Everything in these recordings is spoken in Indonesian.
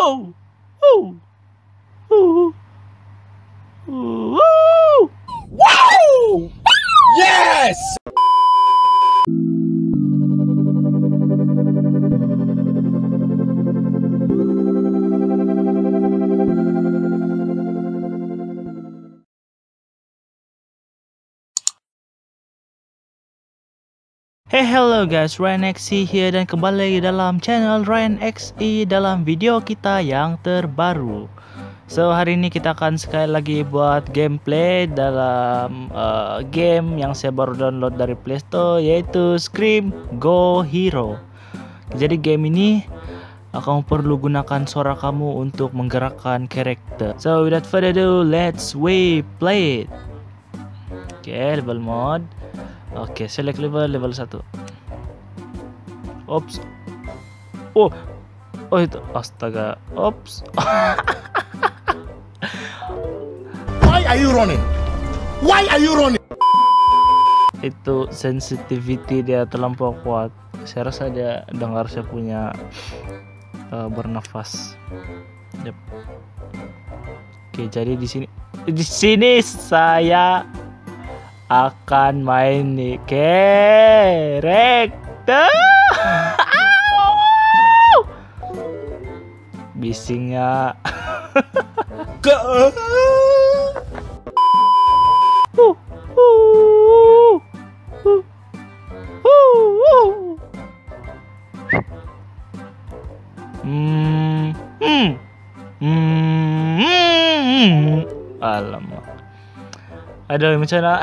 Whoa! Whoa! Whoa! Whoa! Whoa! Yes! Hey hello guys, Ryan XE here dan kembali dalam channel Ryan XE dalam video kita yang terbaru. So hari ini kita akan sekali lagi buat gameplay dalam uh, game yang saya baru download dari Play Store yaitu Scream Go Hero. Jadi game ini uh, kamu perlu gunakan suara kamu untuk menggerakkan karakter. So without further ado, let's we play it. Oke, okay, level mode. Oke, select level level 1. Ops. Oh. Oh itu astaga. Ops. Why are you running? Why are you running? itu sensitivity dia terlampau kuat. Saya rasa dia dengar saya punya uh, bernafas. Yep. Oke, jadi di sini di sini saya akan main nih karakter bisingnya Ke Uh, uh, uh, uh, uh. Hmm, hmm, hmm, hmm. Alamak. Mana?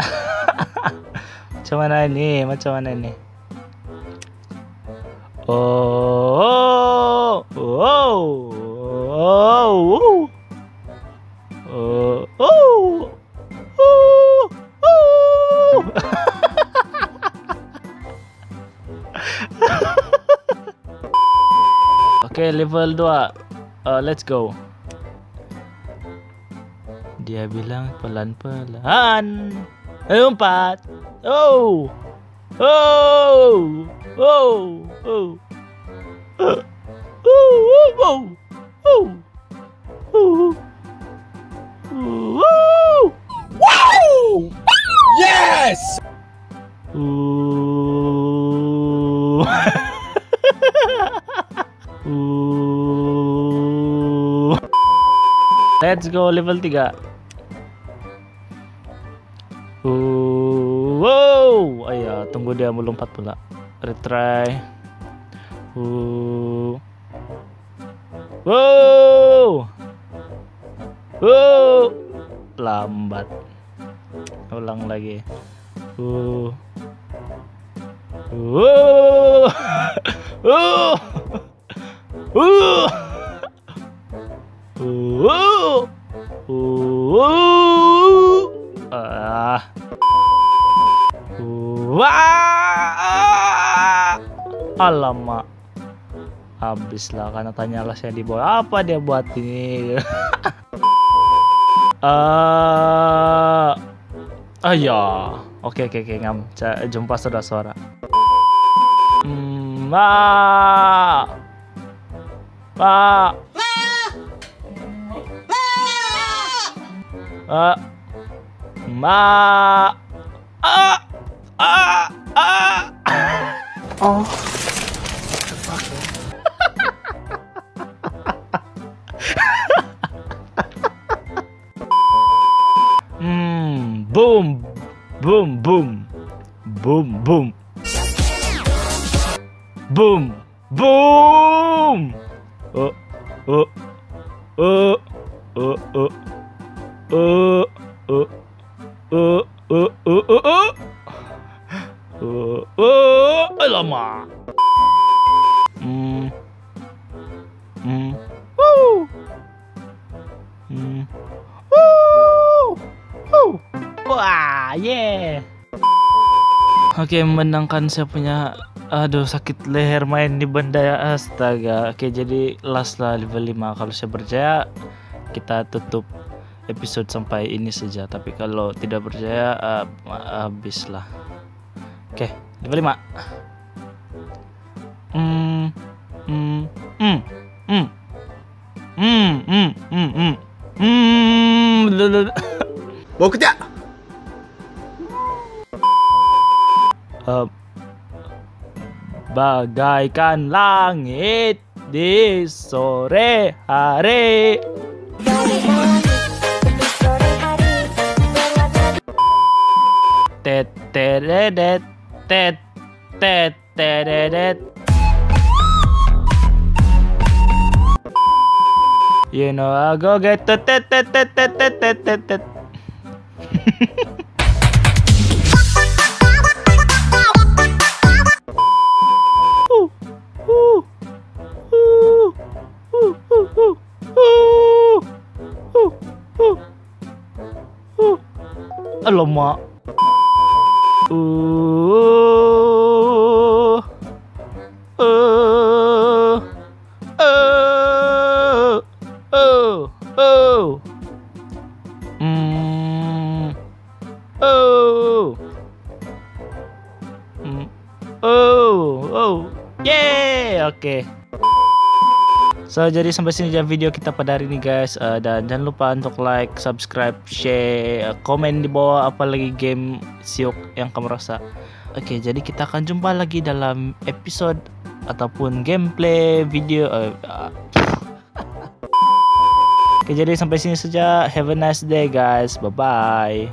Macam mana ini? Macam mana ini? Oh, oh, oh, oh, oh, oh, oh, oh. Oke, level 2. Uh, let's go. Dia bilang pelan-pelan. Empat. Oh! Oh! Oh! Oh! oh, Oh! Oh! Oh! Oh! Oh! Wow! Yes! Ooh. Ooh. Let's go level 3. melompat pula. Retry. Wow wow lambat. Ulang lagi. Wow wow wow ah. Wow Alamak. Habislah karena tanyalah saya di bawah. Apa dia buat ini. Eh, ah ya, oke oke oke ngam, jumpa saudara-saudara. Hmm, ma, ma, ah, ma, ah, ah, ah. Hmm, boom, boom, boom, boom, boom, boom, boom. Oh, oh, oh, oh, oh, oh, oh, oh, oh, oh, oh, oh. Oh, oh, alamak. Hmm, Wah, yeah. Oke, menangkan saya punya aduh sakit leher main di benda ya astaga. Oke, jadi last lah level 5 kalau saya berjaya kita tutup episode sampai ini saja. Tapi kalau tidak berjaya uh, habis lah. Oke, level 5. Hmm. Hmm. Hmm. Hmm. Hmm, hmm, hmm, hmm. Hmm, Mau kerja? Eh, bagaikan langit di sore hari. Tet teredet tet tet teredet. You know I go get tet tet tet tet tet tet tet Alamak. oh, oh, oh, oh, oh, Mm, oh. Mm, oh, oh. Yeah, okay. So jadi sampai sini aja video kita pada hari ini guys Eh, dan jangan lupa untuk like, subscribe, share, eh, komen di bawah apalagi game siok yang kamu rasa. Oke jadi kita akan jumpa lagi dalam episode ataupun gameplay video. eh, ah. Oke jadi sampai sini saja. Have a nice day guys. Bye bye.